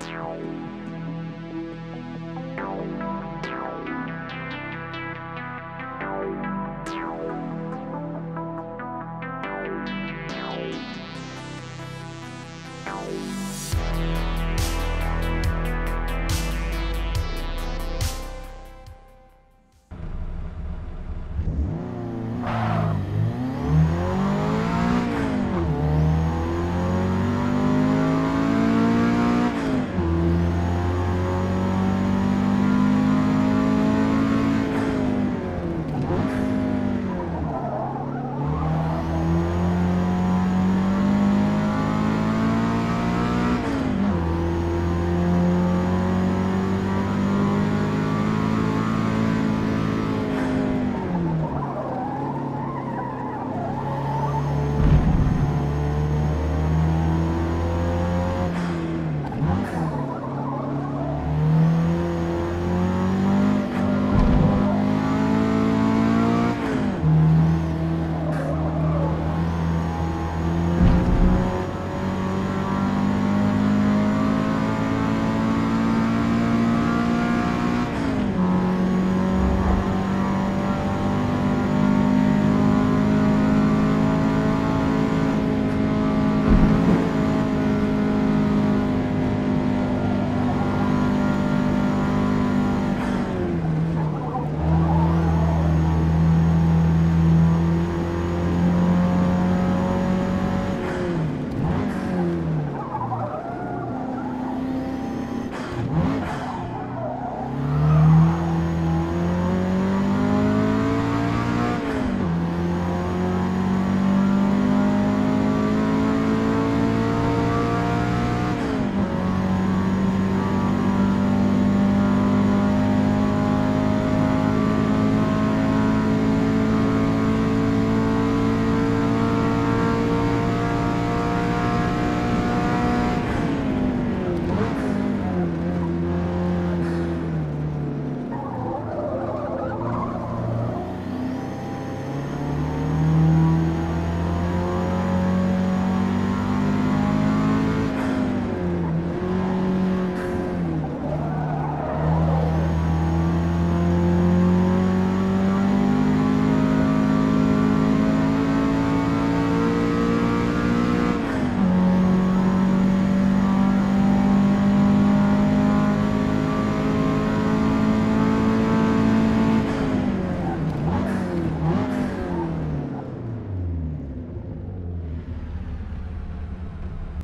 Meow.